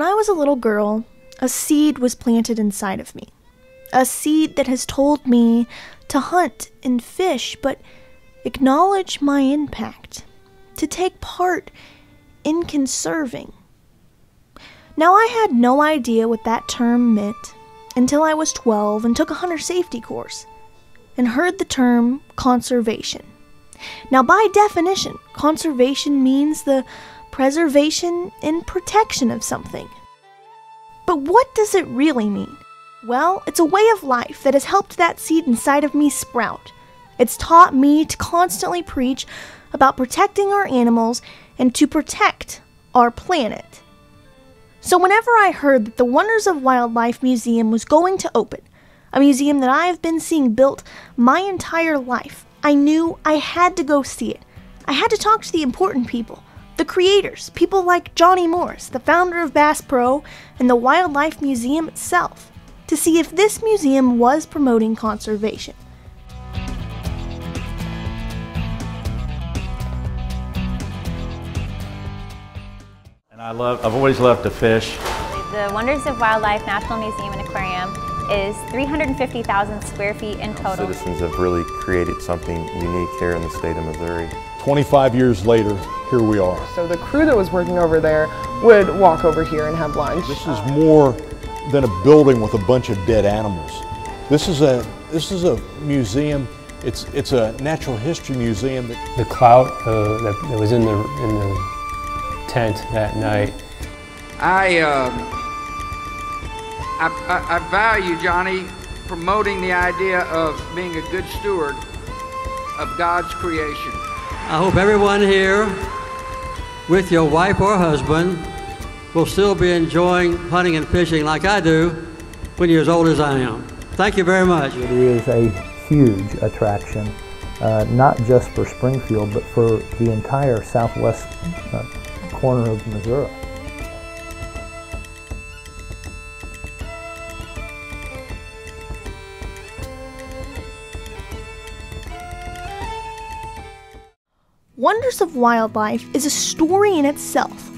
was a little girl, a seed was planted inside of me. A seed that has told me to hunt and fish, but acknowledge my impact, to take part in conserving. Now, I had no idea what that term meant until I was 12 and took a hunter safety course and heard the term conservation. Now, by definition, conservation means the preservation and protection of something. But what does it really mean? Well, it's a way of life that has helped that seed inside of me sprout. It's taught me to constantly preach about protecting our animals and to protect our planet. So, whenever I heard that the Wonders of Wildlife Museum was going to open, a museum that I have been seeing built my entire life, I knew I had to go see it. I had to talk to the important people, the creators, people like Johnny Morris, the founder of Bass Pro, and the Wildlife Museum itself, to see if this museum was promoting conservation. And I love, I've always loved to fish. The Wonders of Wildlife National Museum and Aquarium is 350,000 square feet in total. Citizens have really created something unique here in the state of Missouri. 25 years later, here we are. So the crew that was working over there would walk over here and have lunch. This is more than a building with a bunch of dead animals. This is a this is a museum. It's it's a natural history museum. That the clout uh, that, that, was in the in the tent that night. I, uh, I, I, I value Johnny promoting the idea of being a good steward of God's creation. I hope everyone here, with your wife or husband, will still be enjoying hunting and fishing like I do when you're as old as I am. Thank you very much. It is a huge attraction, uh, not just for Springfield, but for the entire southwest uh, corner of Missouri. Wonders of Wildlife is a story in itself,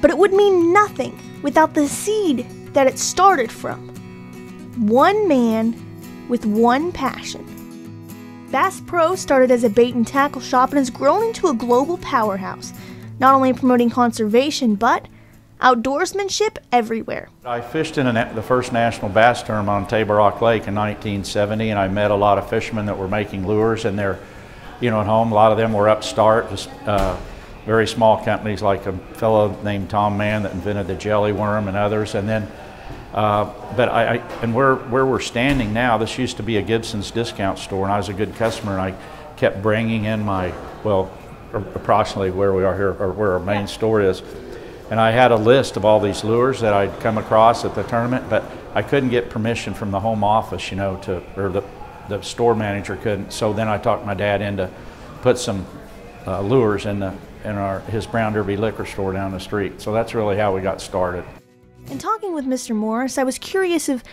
but it would mean nothing without the seed that it started from. One man with one passion. Bass Pro started as a bait and tackle shop and has grown into a global powerhouse, not only promoting conservation, but outdoorsmanship everywhere. I fished in a, the first national bass tournament on Table Rock Lake in 1970, and I met a lot of fishermen that were making lures, and they're, you know, at home. A lot of them were upstart, just uh, very small companies like a fellow named Tom Mann that invented the jelly worm and others, and then. Uh, but I, I, and where where we're standing now, this used to be a Gibson's discount store, and I was a good customer, and I kept bringing in my well, approximately where we are here, or where our main store is, and I had a list of all these lures that I'd come across at the tournament, but I couldn't get permission from the home office, you know, to or the the store manager couldn't. So then I talked my dad into put some uh, lures in the in our his Brown Derby liquor store down the street. So that's really how we got started. In talking with Mr. Morris, I was curious of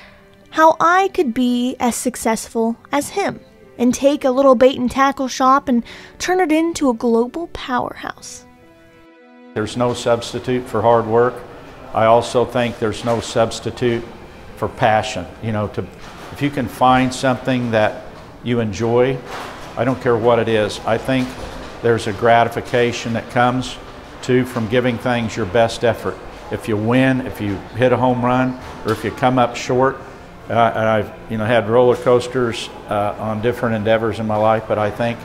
how I could be as successful as him and take a little bait and tackle shop and turn it into a global powerhouse. There's no substitute for hard work. I also think there's no substitute for passion. You know, to if you can find something that you enjoy, I don't care what it is. I think there's a gratification that comes to from giving things your best effort if you win, if you hit a home run, or if you come up short. Uh, and I've you know had roller coasters uh, on different endeavors in my life, but I think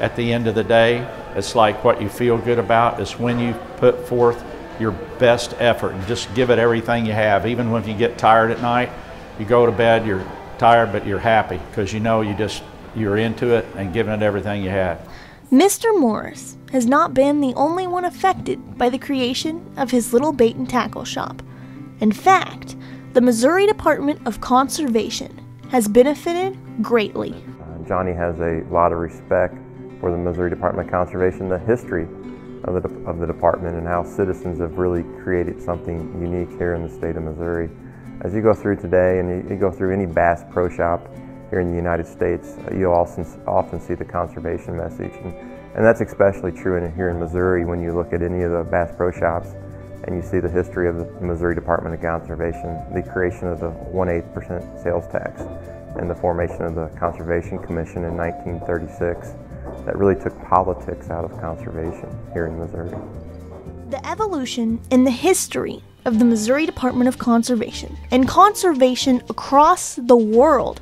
at the end of the day, it's like what you feel good about is when you put forth your best effort and just give it everything you have. Even when you get tired at night, you go to bed, you're tired, but you're happy because you know you just you're into it and giving it everything you had. Mr. Morris has not been the only one affected by the creation of his little bait and tackle shop. In fact, the Missouri Department of Conservation has benefited greatly. Uh, Johnny has a lot of respect for the Missouri Department of Conservation, the history of the, of the department, and how citizens have really created something unique here in the state of Missouri. As you go through today and you, you go through any Bass Pro Shop, here in the United States, uh, you'll often, often see the conservation message. And, and that's especially true in, here in Missouri when you look at any of the Bass Pro Shops. and you see the history of the Missouri Department of Conservation, the creation of the 1 8% sales tax, and the formation of the Conservation Commission in 1936 that really took politics out of conservation here in Missouri. The evolution and the history of the Missouri Department of Conservation and conservation across the world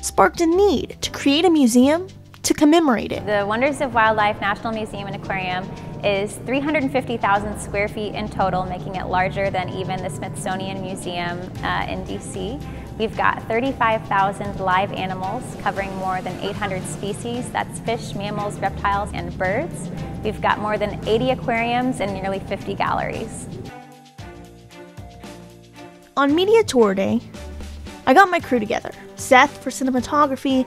sparked a need to create a museum to commemorate it. The Wonders of Wildlife National Museum and Aquarium is 350,000 square feet in total, making it larger than even the Smithsonian Museum uh, in DC. We've got 35,000 live animals covering more than 800 species. That's fish, mammals, reptiles, and birds. We've got more than 80 aquariums and nearly 50 galleries. On Media Tour Day, I got my crew together Seth for cinematography,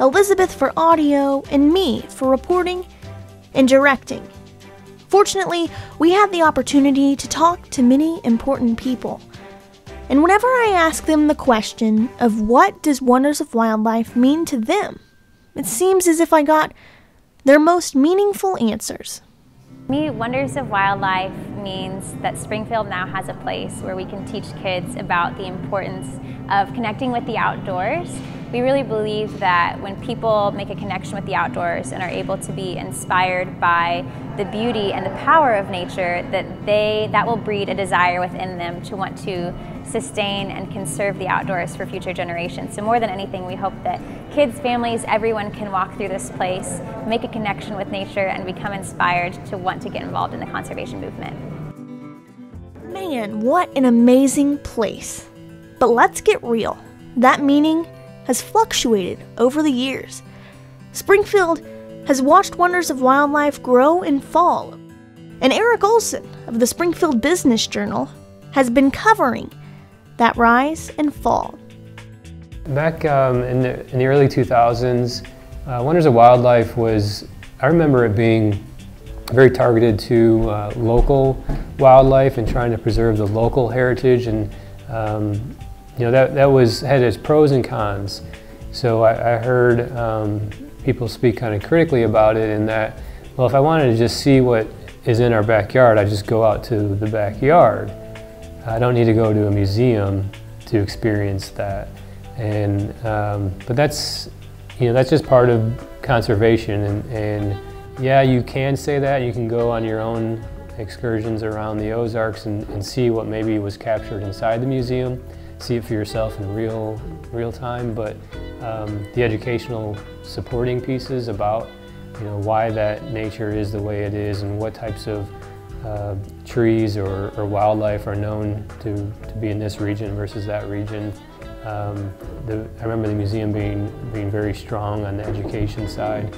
Elizabeth for audio, and me for reporting and directing. Fortunately, we had the opportunity to talk to many important people. And whenever I ask them the question of what does Wonders of Wildlife mean to them, it seems as if I got their most meaningful answers. Me, Wonders of Wildlife means that Springfield now has a place where we can teach kids about the importance of connecting with the outdoors. We really believe that when people make a connection with the outdoors and are able to be inspired by the beauty and the power of nature, that they that will breed a desire within them to want to sustain and conserve the outdoors for future generations. So more than anything, we hope that kids, families, everyone can walk through this place, make a connection with nature, and become inspired to want to get involved in the conservation movement. Man, what an amazing place. But let's get real. That meaning has fluctuated over the years. Springfield has watched Wonders of Wildlife grow and fall. And Eric Olson of the Springfield Business Journal has been covering that rise and fall. Back um, in, the, in, the, early 2000s, uh, Wonders of Wildlife was, I remember it being very targeted to uh, local wildlife and trying to preserve the local heritage and um, you know that, that was had its pros and cons. So I, I heard um, people speak kind of critically about it in that, well, if I wanted to just see what is in our backyard, I just go out to the backyard. I don't need to go to a museum to experience that. And um, but that's you know that's just part of conservation. And, and yeah, you can say that. You can go on your own excursions around the Ozarks and, and see what maybe was captured inside the museum. See it for yourself in real real time. But um, the educational supporting pieces about you know why that nature is the way it is and what types of uh, trees or, or, wildlife are known to, to be in this region versus that region. Um, the, I remember the museum being, being very strong on the education side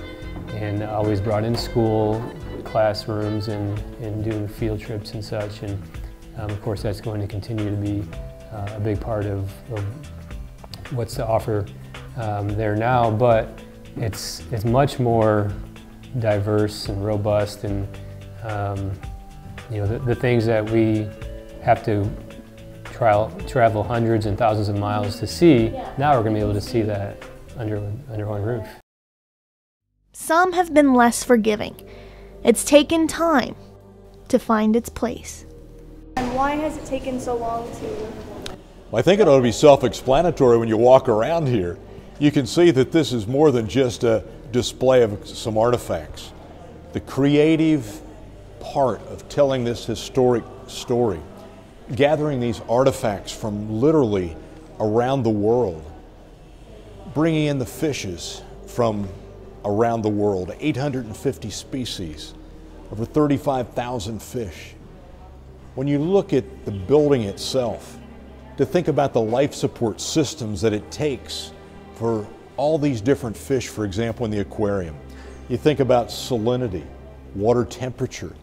and always brought in school classrooms and, and doing field trips and such. And um, of course, that's going to continue to be uh, a big part of, of what's to offer um, there now. But it's, it's much more diverse and robust and um, you know, the, the things that we have to trial, travel hundreds and thousands of miles to see, now we're going to be able to see that under, under one roof. Some have been less forgiving. It's taken time to find its place. And why has it taken so long to? Well, I think it ought to be self explanatory when you walk around here. You can see that this is more than just a display of some artifacts. The creative part of telling this historic story, gathering these artifacts from literally around the world, bringing in the fishes from around the world 850 species, over 35,000 fish. When you look at the building itself, to think about the life support systems that it takes for all these different fish, for example, in the aquarium. You think about salinity, water temperature,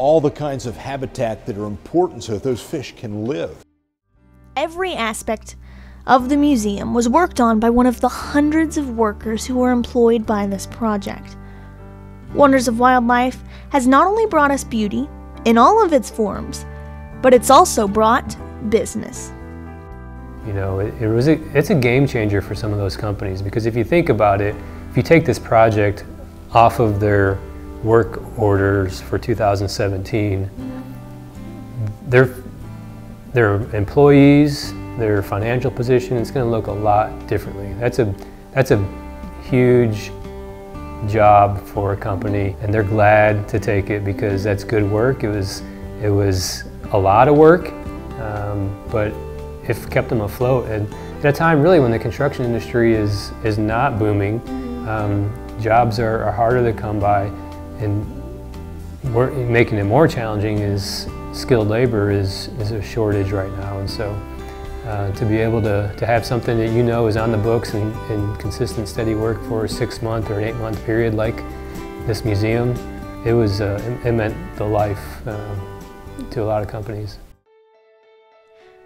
all the kinds of habitat that are important so that those fish can live. Every aspect of the museum was worked on by one of the hundreds of workers who were employed by this project. Wonders of Wildlife has not only brought us beauty in all of its forms, but it's also brought business. You know, it, it was a, it's a game changer for some of those companies because if you think about it, if you take this project off of their work orders for 2017, their, their employees, their financial position, it's going to look a lot differently. That's a, that's a huge job for a company and they're glad to take it because that's good work. It was, it was a lot of work, um, but it kept them afloat. And at a time really when the construction industry is, is not booming, um, jobs are, are, harder to come by and making it more challenging is skilled labor is, is a shortage right now. And so uh, to be able to, to have something that you know is on the books and, and consistent steady work for a six month or an eight month period like this museum, it was, uh, it, meant the life uh, to a lot of companies.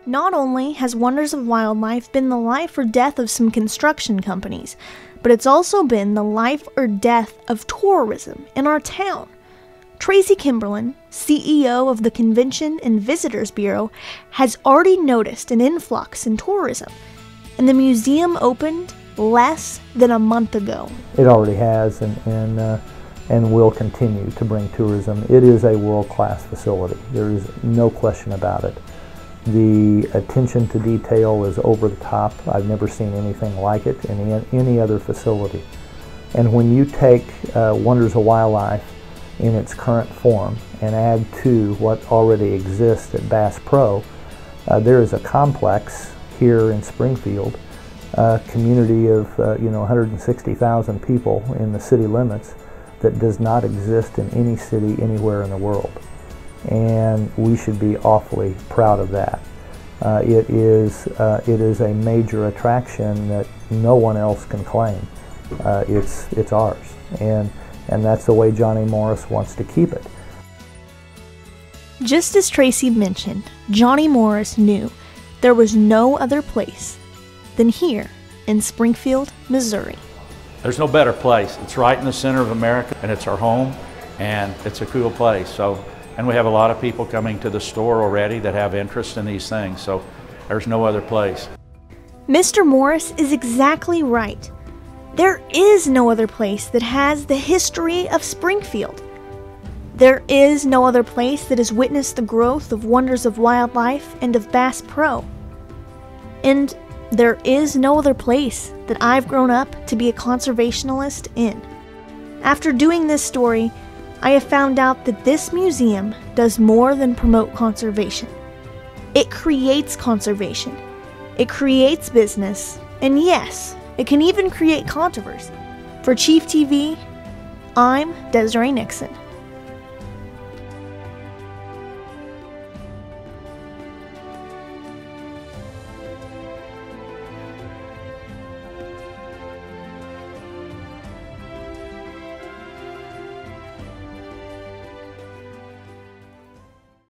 Not only has Wonders of Wildlife been the life or death of some construction companies, but it's also been the life or death of tourism in our town. Tracy Kimberlin, CEO of the Convention and Visitors Bureau, has already noticed an influx in tourism, and the museum opened less than a month ago. It already has and, and, uh, and will continue to bring tourism. It is a world-class facility. There is no question about it. The attention to detail is over the top. I've never seen anything like it in any other facility. And when you take uh, Wonders of Wildlife in its current form and add to what already exists at Bass Pro, uh, there is a complex here in Springfield, a community of uh, you know 160,000 people in the city limits that does not exist in any city anywhere in the world and we should be awfully proud of that. Uh, it is uh, it is a major attraction that no one else can claim. Uh, it's it's ours, and and that's the way Johnny Morris wants to keep it. Just as Tracy mentioned, Johnny Morris knew there was no other place than here in Springfield, Missouri. There's no better place. It's right in the center of America, and it's our home, and it's a cool place. So and we have a lot of people coming to the store already that have interest in these things, so there's no other place. Mr. Morris is exactly right. There is no other place that has the history of Springfield. There is no other place that has witnessed the growth of Wonders of Wildlife and of Bass Pro. And there is no other place that I've grown up to be a conservationist in. After doing this story, I have found out that this museum does more than promote conservation. It creates conservation, it creates business, and yes, it can even create controversy. For Chief TV, I'm Desiree Nixon.